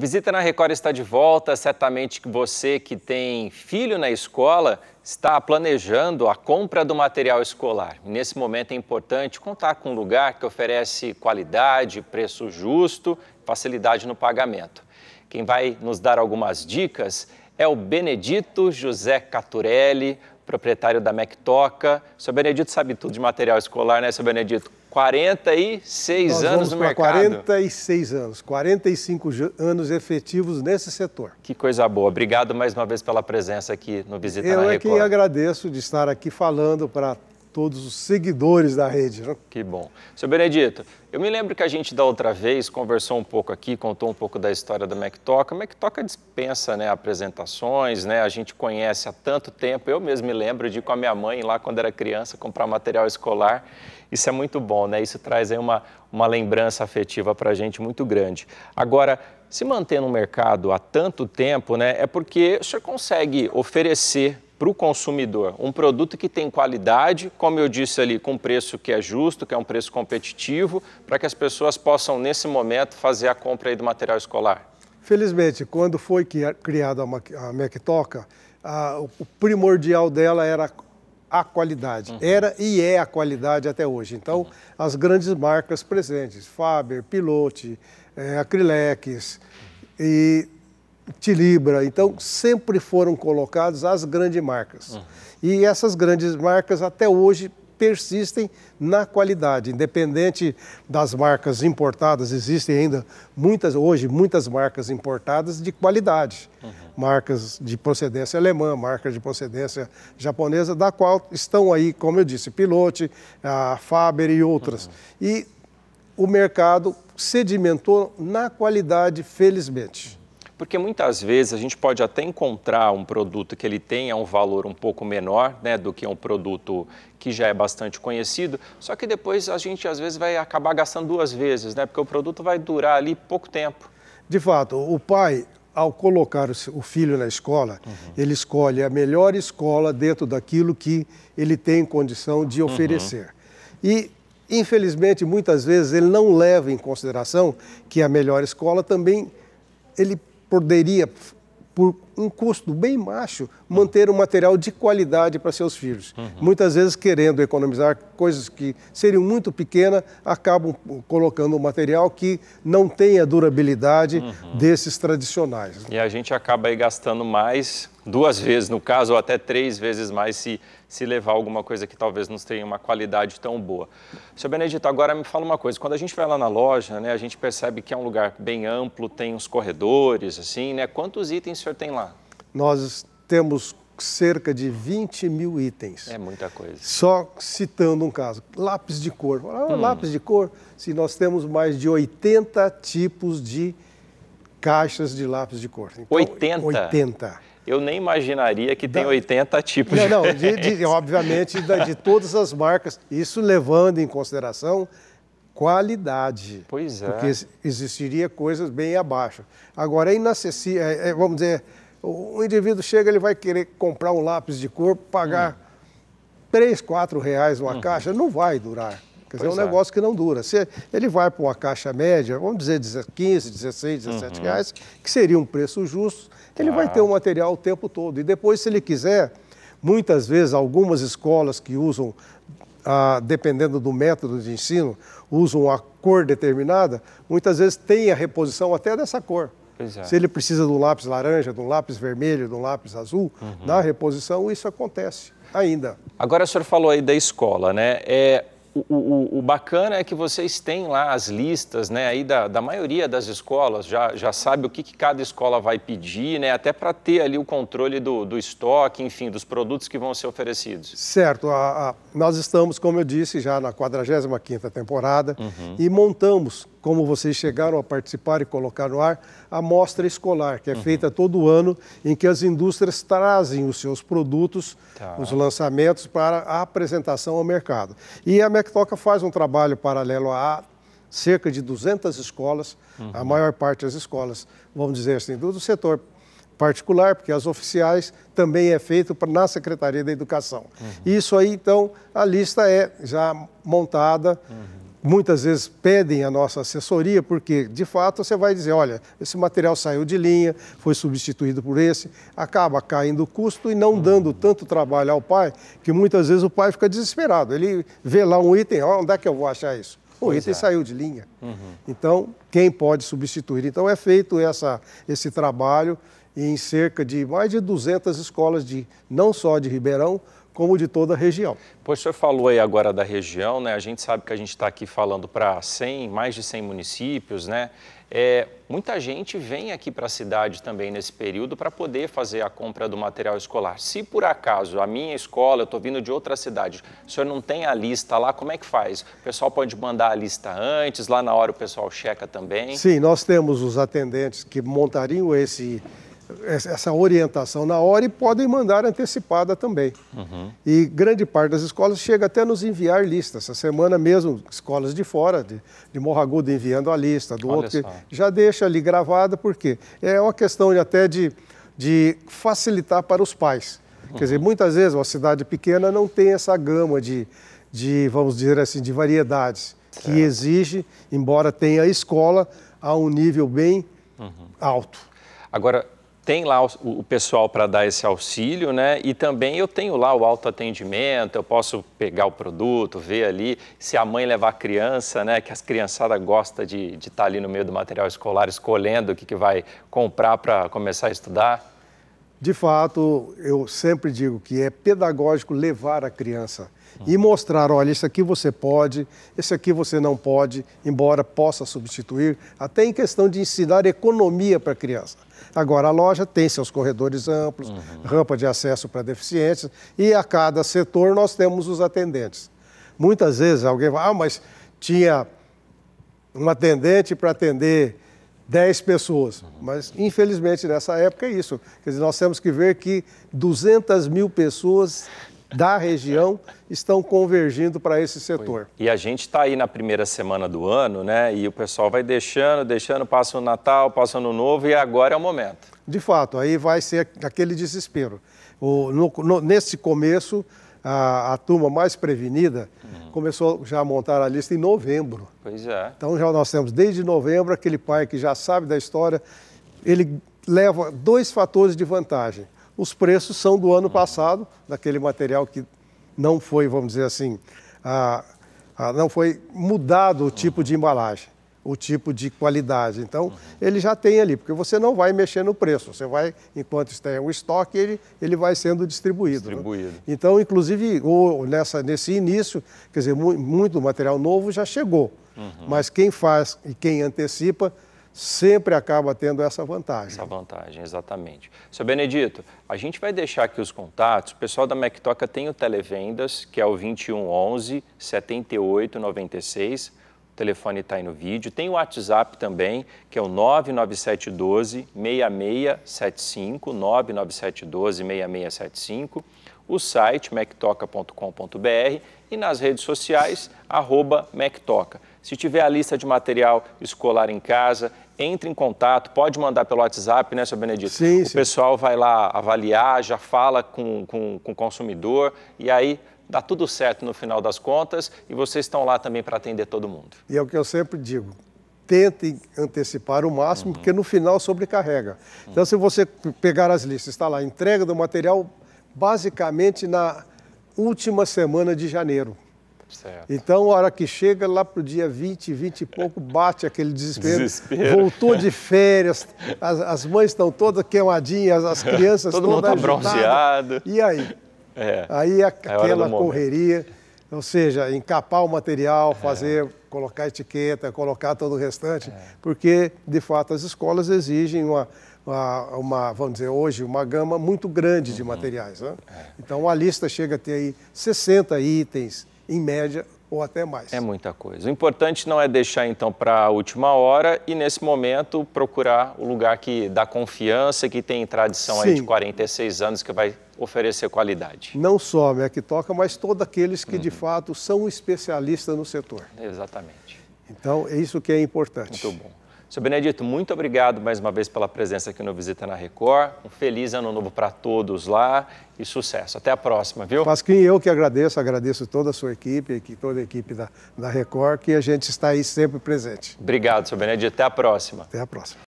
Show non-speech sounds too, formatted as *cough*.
Visita na Record está de volta. Certamente que você que tem filho na escola está planejando a compra do material escolar. Nesse momento é importante contar com um lugar que oferece qualidade, preço justo, facilidade no pagamento. Quem vai nos dar algumas dicas é o Benedito José Caturelli, proprietário da Mectoca. Seu Benedito sabe tudo de material escolar, né, seu Benedito? 46 Nós anos no mercado. 46 anos, 45 anos efetivos nesse setor. Que coisa boa. Obrigado mais uma vez pela presença aqui no Visita Eu na é Record. que agradeço de estar aqui falando para todos os seguidores da rede. Que bom. Seu Benedito, eu me lembro que a gente da outra vez conversou um pouco aqui, contou um pouco da história da MacToca. A MacToca dispensa né, apresentações, né? a gente conhece há tanto tempo. Eu mesmo me lembro de ir com a minha mãe lá quando era criança comprar material escolar. Isso é muito bom, né? Isso traz aí uma, uma lembrança afetiva para a gente muito grande. Agora, se manter no mercado há tanto tempo, né, é porque o senhor consegue oferecer para o consumidor um produto que tem qualidade, como eu disse ali, com preço que é justo, que é um preço competitivo, para que as pessoas possam, nesse momento, fazer a compra do material escolar? Felizmente, quando foi criada a MacToca, o primordial dela era a qualidade. Uhum. Era e é a qualidade até hoje. Então, uhum. as grandes marcas presentes, Faber, Pilote, é, Acrylex e Tilibra, então sempre foram colocadas as grandes marcas. Uhum. E essas grandes marcas até hoje persistem na qualidade, independente das marcas importadas, existem ainda muitas hoje muitas marcas importadas de qualidade, uhum. marcas de procedência alemã, marcas de procedência japonesa, da qual estão aí, como eu disse, Pilote, a Faber e outras. Uhum. E o mercado sedimentou na qualidade, felizmente. Porque muitas vezes a gente pode até encontrar um produto que ele tenha um valor um pouco menor né, do que um produto que já é bastante conhecido, só que depois a gente às vezes vai acabar gastando duas vezes, né, porque o produto vai durar ali pouco tempo. De fato, o pai, ao colocar o filho na escola, uhum. ele escolhe a melhor escola dentro daquilo que ele tem condição de oferecer. Uhum. E infelizmente, muitas vezes ele não leva em consideração que a melhor escola também ele poderia, por um custo bem baixo, manter um material de qualidade para seus filhos. Uhum. Muitas vezes, querendo economizar coisas que seriam muito pequenas, acabam colocando um material que não tem a durabilidade uhum. desses tradicionais. E a gente acaba aí gastando mais, duas vezes no caso, ou até três vezes mais se se levar alguma coisa que talvez não tenha uma qualidade tão boa. Seu Benedito, agora me fala uma coisa, quando a gente vai lá na loja, né, a gente percebe que é um lugar bem amplo, tem uns corredores, assim, né? Quantos itens o senhor tem lá? Nós temos cerca de 20 mil itens. É muita coisa. Só citando um caso, lápis de cor. Ah, hum. Lápis de cor, se nós temos mais de 80 tipos de caixas de lápis de cor. Então, 80? 80 eu nem imaginaria que tem 80 tipos não, Não, de, de, obviamente de, de todas as marcas, isso levando em consideração qualidade. Pois é. Porque existiria coisas bem abaixo. Agora, é inacessível, é, é, vamos dizer, o indivíduo chega, ele vai querer comprar um lápis de cor, pagar hum. 3, 4 reais uma hum. caixa, não vai durar. Quer dizer, é um é. negócio que não dura. Se ele vai para uma caixa média, vamos dizer 15, 16, 17 uhum. reais, que seria um preço justo, ele ah. vai ter o material o tempo todo. E depois, se ele quiser, muitas vezes, algumas escolas que usam, ah, dependendo do método de ensino, usam a cor determinada, muitas vezes tem a reposição até dessa cor. É. Se ele precisa de um lápis laranja, de um lápis vermelho, de um lápis azul, uhum. na reposição isso acontece ainda. Agora o senhor falou aí da escola, né? É, o, o, o, bacana é que vocês têm lá as listas, né, aí da, da maioria das escolas, já, já sabe o que, que cada escola vai pedir, né, até para ter ali o controle do, do estoque, enfim, dos produtos que vão ser oferecidos. Certo, a, a, nós estamos, como eu disse, já na 45ª temporada uhum. e montamos como vocês chegaram a participar e colocar no ar, a mostra escolar, que é uhum. feita todo ano, em que as indústrias trazem os seus produtos, tá. os lançamentos, para a apresentação ao mercado. E a Mectoca faz um trabalho paralelo a cerca de 200 escolas, uhum. a maior parte das escolas, vamos dizer assim, do, do setor particular, porque as oficiais também é feito na Secretaria da Educação. Uhum. Isso aí, então, a lista é já montada, uhum muitas vezes pedem a nossa assessoria, porque de fato você vai dizer, olha, esse material saiu de linha, foi substituído por esse, acaba caindo o custo e não dando tanto trabalho ao pai, que muitas vezes o pai fica desesperado. Ele vê lá um item, oh, onde é que eu vou achar isso? O pois item é. saiu de linha. Uhum. Então, quem pode substituir? Então é feito essa, esse trabalho em cerca de mais de 200 escolas, de, não só de Ribeirão, como de toda a região. Pois o senhor falou aí agora da região, né? A gente sabe que a gente está aqui falando para 100, mais de 100 municípios, né? É, muita gente vem aqui para a cidade também nesse período para poder fazer a compra do material escolar. Se por acaso a minha escola, eu estou vindo de outra cidade, o senhor não tem a lista lá, como é que faz? O pessoal pode mandar a lista antes, lá na hora o pessoal checa também? Sim, nós temos os atendentes que montariam esse essa orientação na hora e podem mandar antecipada também. Uhum. E grande parte das escolas chega até nos enviar listas. Essa semana mesmo, escolas de fora, de, de Morragudo enviando a lista, do Olha outro já deixa ali gravada, porque é uma questão de, até de, de facilitar para os pais. Uhum. Quer dizer, muitas vezes uma cidade pequena não tem essa gama de, de vamos dizer assim, de variedades certo. que exige, embora tenha escola, a um nível bem uhum. alto. Agora, tem lá o, o pessoal para dar esse auxílio, né? E também eu tenho lá o autoatendimento, eu posso pegar o produto, ver ali, se a mãe levar a criança, né? Que as criançadas gostam de estar tá ali no meio do material escolar, escolhendo o que, que vai comprar para começar a estudar. De fato, eu sempre digo que é pedagógico levar a criança e mostrar, olha, isso aqui você pode, esse aqui você não pode, embora possa substituir, até em questão de ensinar economia para a criança. Agora, a loja tem seus corredores amplos, uhum. rampa de acesso para deficientes, e a cada setor nós temos os atendentes. Muitas vezes alguém vai, ah, mas tinha um atendente para atender 10 pessoas. Mas, infelizmente, nessa época é isso. Quer dizer, nós temos que ver que 200 mil pessoas da região estão convergindo para esse setor. E a gente está aí na primeira semana do ano, né? E o pessoal vai deixando, deixando, passa o Natal, passa o Ano Novo e agora é o momento. De fato, aí vai ser aquele desespero. O, no, no, nesse começo, a, a, turma mais prevenida uhum. começou já a montar a lista em novembro. Pois é. Então já nós temos desde novembro aquele pai que já sabe da história, ele leva dois fatores de vantagem os preços são do ano passado, daquele material que não foi, vamos dizer assim, a, a, não foi mudado o tipo de embalagem, o tipo de qualidade. Então, ele já tem ali, porque você não vai mexer no preço, você vai, enquanto está o estoque, ele, ele vai sendo distribuído. Né? distribuído. Né? Então, inclusive, nessa, nesse início, quer dizer, muito, muito material novo já chegou, uhum. mas quem faz e quem antecipa sempre acaba tendo essa vantagem. Essa vantagem, exatamente. Seu Benedito, a gente vai deixar aqui os contatos. O pessoal da MacToca tem o Televendas, que é o 2111 7896. Telefone está aí no vídeo. Tem o WhatsApp também, que é o 99712 6675, 99712 6675. O site mactoca.com.br e nas redes sociais, arroba MacToca. Se tiver a lista de material escolar em casa, entre em contato, pode mandar pelo WhatsApp, né, seu Benedito? Sim, o sim. pessoal vai lá avaliar, já fala com, com, com o consumidor e aí dá tudo certo no final das contas e vocês estão lá também para atender todo mundo. E é o que eu sempre digo, tentem antecipar o máximo, uhum. porque no final sobrecarrega. Uhum. Então, se você pegar as listas, está lá, entrega do material basicamente na última semana de janeiro. Certo. Então, a hora que chega lá para o dia 20, 20 e pouco, bate aquele desespero. desespero. Voltou de *laughs* férias, as, as mães estão todas queimadinhas, as crianças Todo todas mundo está bronzeado. E aí? É. Aí é aquela correria, ou seja, encapar o material, fazer, é. colocar etiqueta, colocar todo o restante, é. porque, de fato, as escolas exigem uma, uma, uma, vamos dizer, hoje, uma gama muito grande de uhum. materiais. Né? É. Então, a lista chega a ter aí 60 itens, em média, ou até mais. É muita coisa. O importante não é deixar então para a última hora e nesse momento procurar o lugar que dá confiança, que tem tradição aí de 46 anos que vai oferecer qualidade. Não só a Mectoca, mas todos aqueles que uhum. de fato são especialistas no setor. Exatamente. Então é isso que é importante. Muito bom. Seu Benedito, muito obrigado mais uma vez pela presença aqui no Visita na Record. Um feliz ano novo para todos lá e sucesso. Até a próxima, viu? Pasquim, eu que agradeço, agradeço toda a sua equipe, toda a equipe da, da Record, que a gente está aí sempre presente. Obrigado, seu Benedito. Até a próxima. Até a próxima.